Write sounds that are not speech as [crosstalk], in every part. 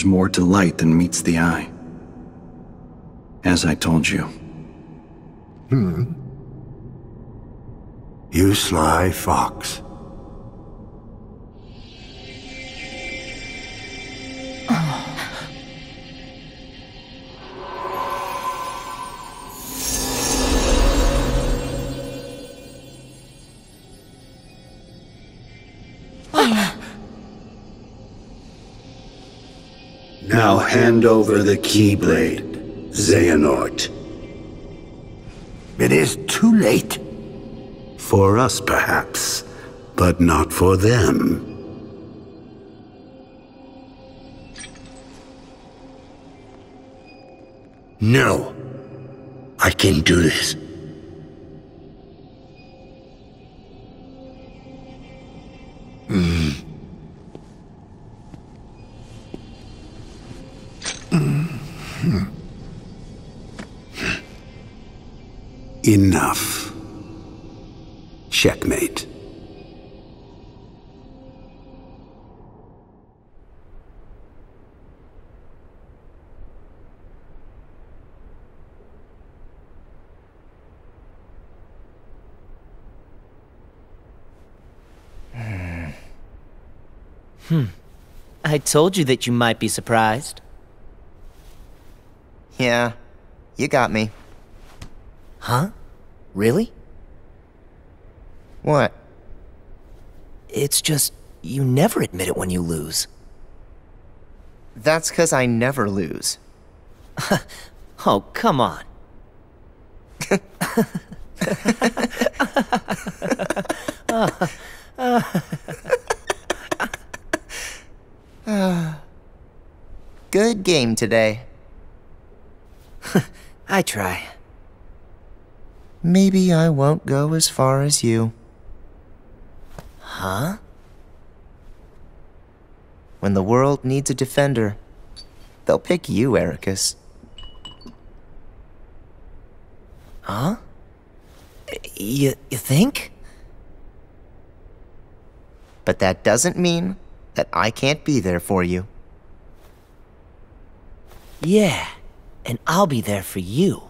There's more to light than meets the eye. As I told you. Hmm. You sly fox. Now hand over the Keyblade, Xehanort. It is too late. For us, perhaps, but not for them. No. I can do this. Enough. Checkmate. Hmm. I told you that you might be surprised. Yeah, you got me. Huh? Really? What? It's just, you never admit it when you lose. That's because I never lose. [laughs] oh, come on. [laughs] Good game today. [laughs] I try. Maybe I won't go as far as you. Huh? When the world needs a defender, they'll pick you, Eraqus. Huh? You, you think? But that doesn't mean that I can't be there for you. Yeah, and I'll be there for you.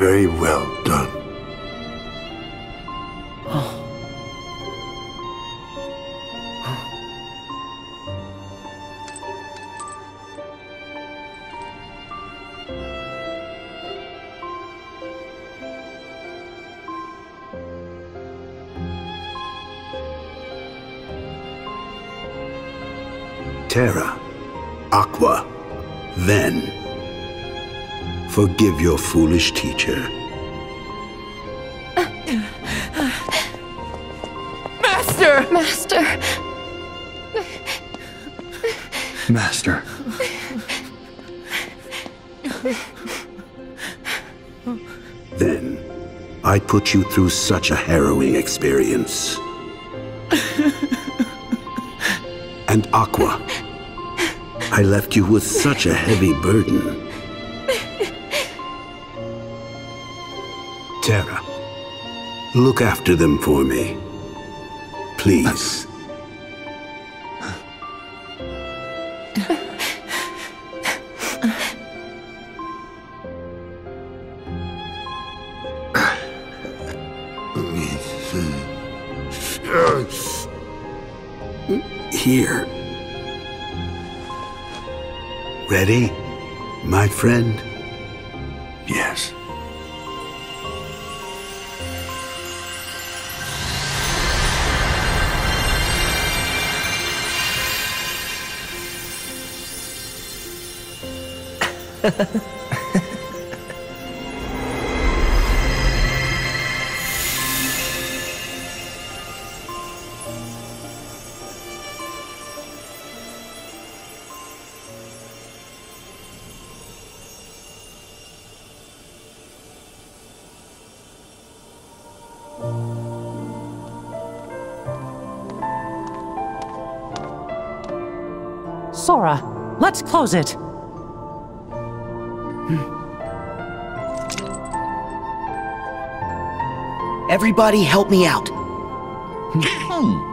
Very well done. Terra, Aqua, Ven. Forgive your foolish teacher. Master! Master! Master. Ven, I put you through such a harrowing experience. and Aqua, I left you with such a heavy burden. Look after them for me. Please. Here. Ready, my friend? Sora, let's close it. Everybody help me out. Hmm.